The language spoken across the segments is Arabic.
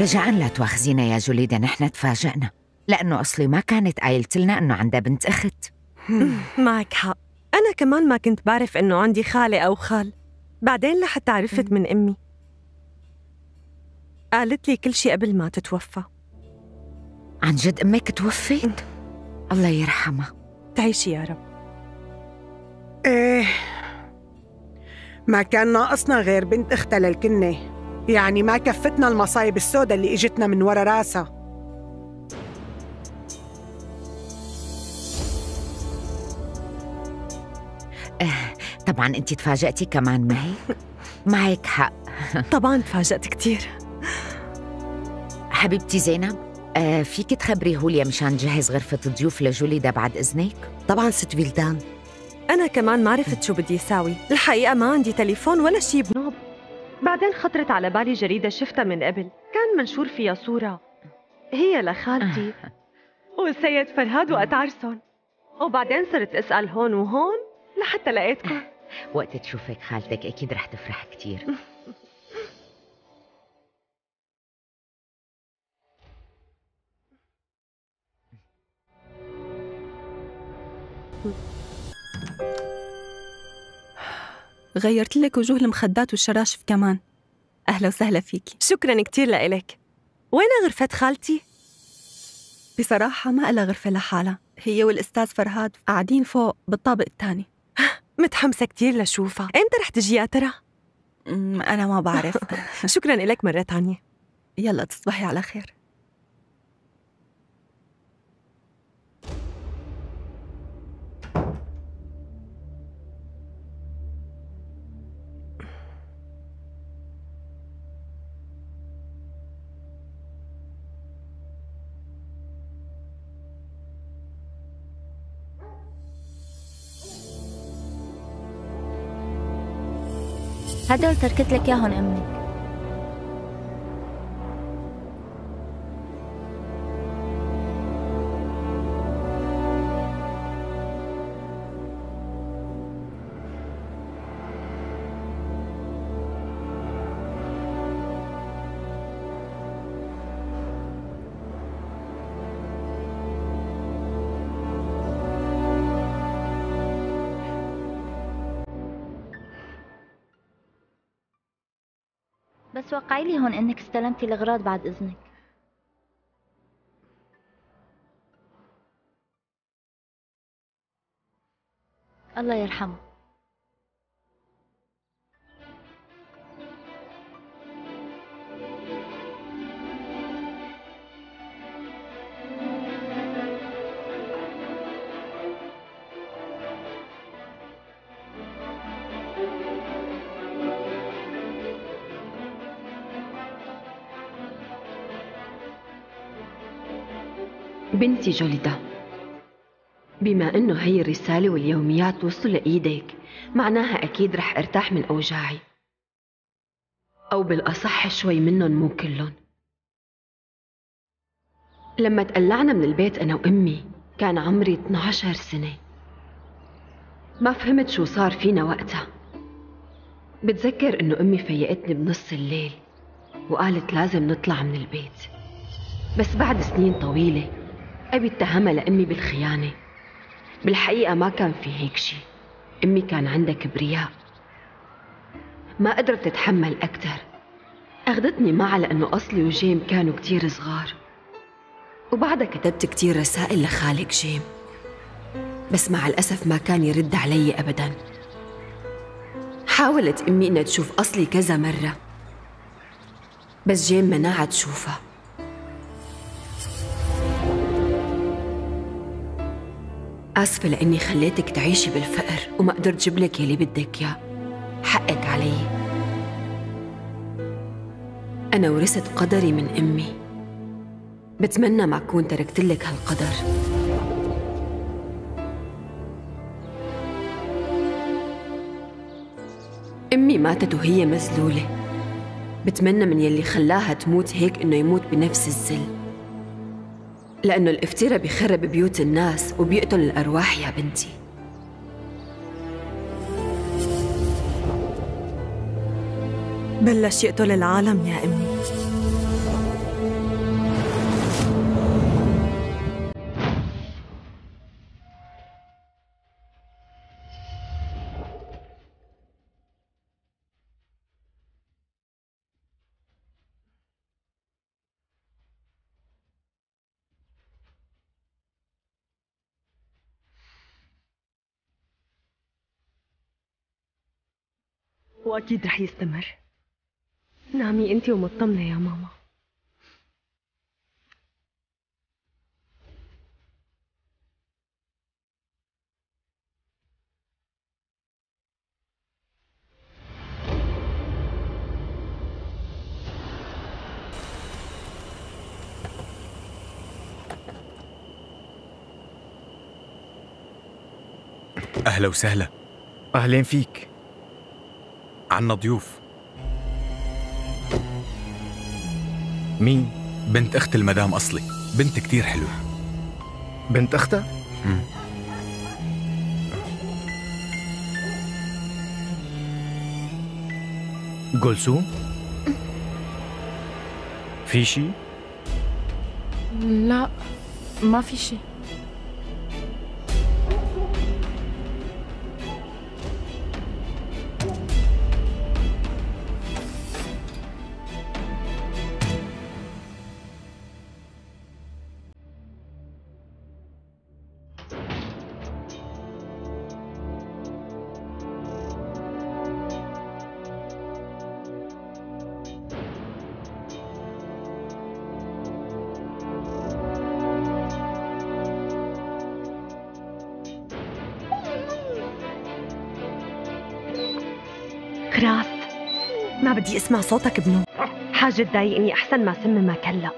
رجاء لا تواخذينا يا جوليدا نحن تفاجئنا. لأنه أصلي ما كانت قايلت لنا إنه عندها بنت أخت. معك حق. أنا كمان ما كنت بعرف إنه عندي خالة أو خال. بعدين لحتى عرفت من أمي. قالت لي كل شيء قبل ما تتوفى. عن جد أمك توفت؟ الله يرحمها. تعيشي يا رب. إيه. ما كان ناقصنا غير بنت أختها للكنة. يعني ما كفتنا المصايب السوداء اللي اجتنا من ورا راسها. آه، طبعا أنت تفاجأتي كمان معي. معك حق. طبعا تفاجأت كتير. حبيبتي زينب آه فيك تخبري هوليا مشان نجهز غرفة ضيوف لجوليدا بعد إذنك؟ طبعا ست فيلدان. أنا كمان ما عرفت شو بدي ساوي الحقيقة ما عندي تليفون ولا شي بنوب بعدين خطرت على بالي جريدة شفتها من قبل. كان منشور فيها صورة. هي لخالتي. والسيد فرهاد وقت عرسهم. وبعدين صرت أسأل هون وهون لحتى لقيتكم. وقت تشوفك خالتك أكيد رح تفرح كتير. غيرت لك وجوه المخدات والشراشف كمان. أهلا وسهلا فيكي شكرا كتير لإلك. وين غرفة خالتي؟ بصراحة ما إلها غرفة لحالها. هي والأستاذ فرهاد قاعدين فوق بالطابق الثاني. متحمسة كتير لشوفها إمتى رح تجي يا ترى؟ أمم، أنا ما بعرف. شكرا إلك مرة تانية. يلا تصبحي على خير. هدول تركت لك ياهن أمك بس لي هون إنك استلمتي الأغراض بعد إذنك؟ الله يرحمه. بنتي جوليدا. بما انه هي الرسالة واليوميات وصلوا لإيدك معناها أكيد رح أرتاح من أوجاعي. أو بالأصح شوي منهم مو كلهم. لما تقلعنا من البيت أنا وأمي كان عمري 12 سنة. ما فهمت شو صار فينا وقتها. بتذكر إنه أمي فيقتني بنص الليل وقالت لازم نطلع من البيت. بس بعد سنين طويلة أبي اتهمها لأمي بالخيانة. بالحقيقة ما كان في هيك شي أمي كان عندها كبرياء. ما قدرت تتحمل أكتر. أخذتني معها لأنه أصلي وجيم كانوا كتير صغار. وبعدها كتبت كتير رسائل لخالك جيم. بس مع الأسف ما كان يرد علي أبدا. حاولت أمي إنها تشوف أصلي كذا مرة. بس جيم منعها تشوفها. آسفة لأني خليتك تعيشي بالفقر وما قدرت جيب لك يلي بدك إياه. حقك علي. أنا ورثت قدري من أمي. بتمنى ما أكون تركت لك هالقدر. أمي ماتت وهي مذلولة. بتمنى من يلي خلاها تموت هيك إنه يموت بنفس الذل. لأنه الافتراء بيخرب بيوت الناس وبيقتل الأرواح يا بنتي. بلش يقتل العالم يا أمي. وأكيد رح يستمر. نامي أنت ومطمنة يا ماما. أهلا وسهلا. أهلين فيك. عنا ضيوف مين؟ بنت أخت المدام أصلي بنت كتير حلوة بنت أختها؟ مم. جلسوم؟ في شي؟ لا ما في شيء ما بدي أسمع صوتك بنو حاجة تضايقني أحسن ما سممك هلا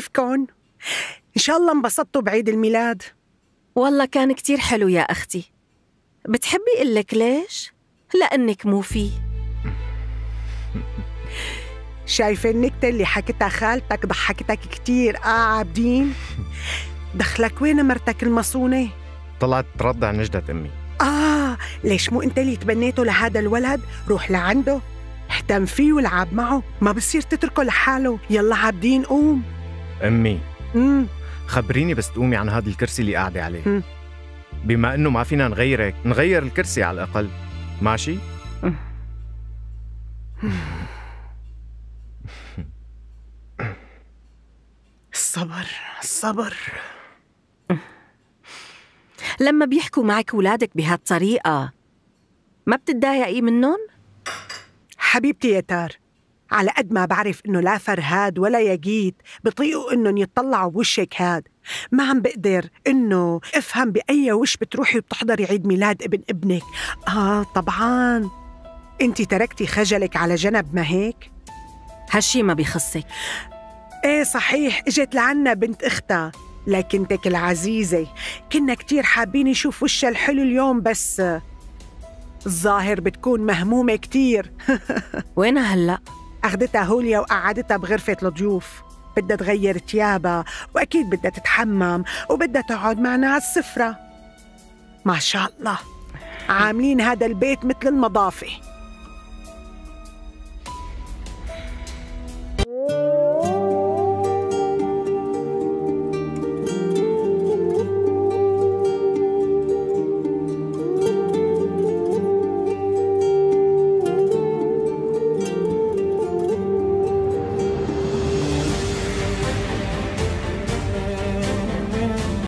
كيفكن؟ إن شاء الله انبسطتوا بعيد الميلاد. والله كان كتير حلو يا أختي. بتحبي قلك ليش؟ لأنك مو فيه. شايفة النكتة اللي حكتها خالتك ضحكتك كتير. آه عابدين. دخلك وين مرتك المصونة؟ طلعت ترضع نجدة أمي. آه ليش مو أنت اللي تبنيته لهذا الولد؟ روح لعنده. اهتم فيه والعب معه. ما بصير تتركه لحاله. يلا عابدين قوم. أمي مم. خبريني بس تقومي عن هذا الكرسي اللي قاعدة عليه مم. بما إنه ما فينا نغيرك نغير الكرسي على الأقل ماشي؟ الصبر الصبر لما بيحكوا معك ولادك بهالطريقة ما بتتضايقي منهم؟ حبيبتي يا تار على قد ما بعرف إنه لا فرهاد ولا يجيت بطيقوا إنهم يطلعوا بوشك هاد. ما عم بقدر إنه أفهم بأي وش بتروحي وبتحضري عيد ميلاد ابن ابنك. آه طبعا. أنت تركتي خجلك على جنب ما هيك؟ هالشي ما بيخصك. إيه صحيح إجت لعنا بنت أختها. لكنتك العزيزة كنا كتير حابين نشوف وشها الحلو اليوم بس الظاهر بتكون مهمومة كتير. وينها هلأ؟ أخدتها هوليا وقعدتها بغرفة الضيوف. بدها تغير تيابها وأكيد بدها تتحمم وبدها تقعد معنا على السفرة. ما شاء الله. عاملين هذا البيت مثل المضافة.